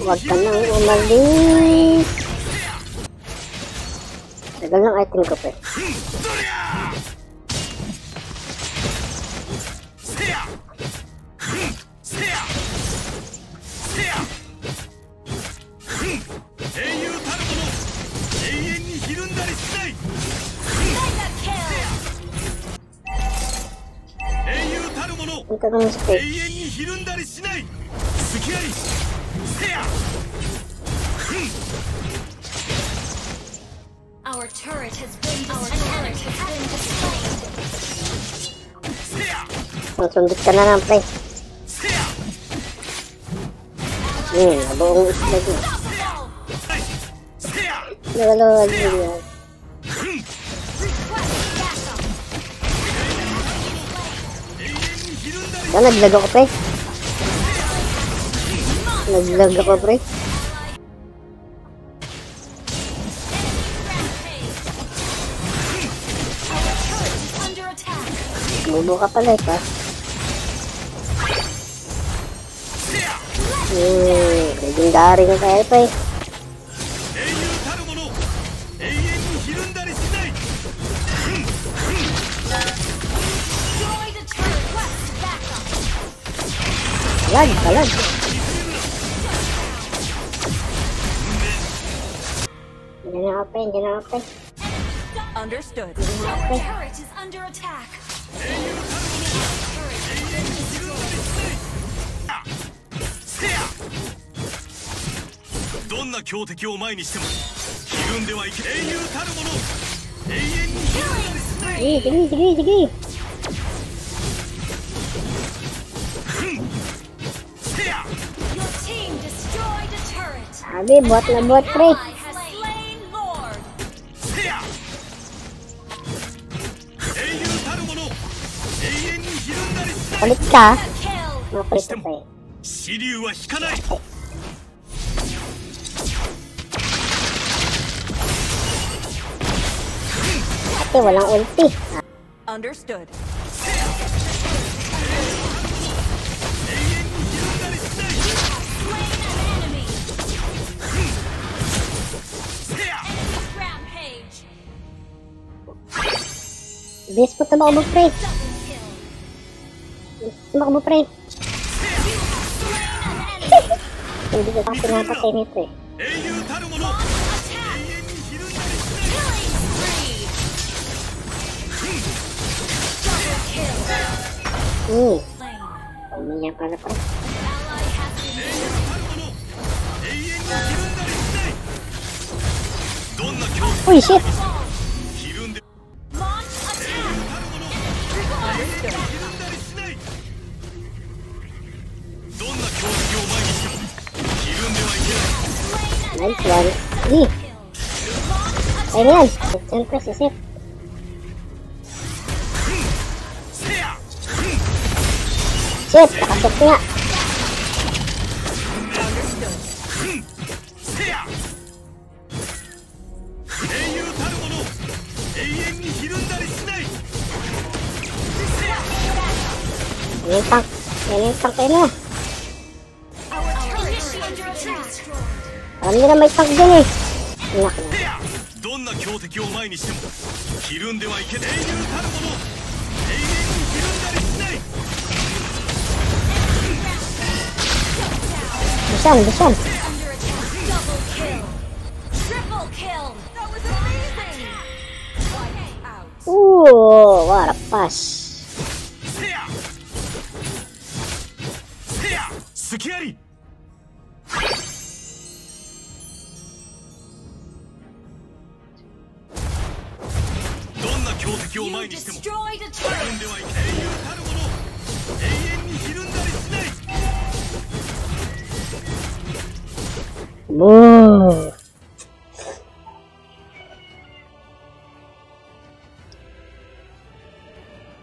Huwag ひ ka nang umalis. Tagal ng item ko, 雄たるもの永遠にひるんだりしない。りしない Our turret has been destroyed. Masundot ka na lang, pre. Hmm, nabuong islag mo. Nakalawag mo yan. Nalaglag ako, pre. Nag-vlog ako, pre. Bobo ka pala, eh, pa. Hmm, legendary ka kaya, pa, eh. Lag, lag. Hindi na ako, pre. Understood. Our turret is under attack. やどんな強敵を前にしてもひるんではいけ英雄たるもの永遠にひるんだりしない Sige, sige, sige, sige. せや Your team destroyed a んだりしない Palit ka. Kill. Mapalit ka, pre. 支流は引かない Ate, walang ulti. Understood. 永遠にひるんだりしない Slain an enemy. せや Rampage. Bilis mo tumakbo, pre. Double kill. Tumakbo, pre. Slain an enemy. Hindi ka kasi pinapatay nito, eh. 英雄たるもの永 Attack. tembak blueprint jadi kita langsung ngatakin itu Ini minyak pada kan Oh, shit. Nice one. Sige, Kill. Launch ayun na yan. Siyempre, si Seth. せや Seth, nakasok nga. せアンミラも一でねどんな強敵を前にしてもひるんではいけない英雄た強敵を前にしても自分では英雄たるもの永遠にひるんだりしない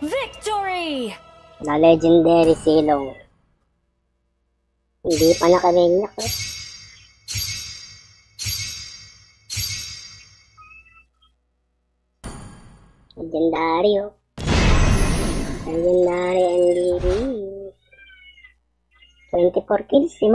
Victory! The legendary Silong. Hindi pa nakarinig ako. Legendario. Legendario. 20 por kill, si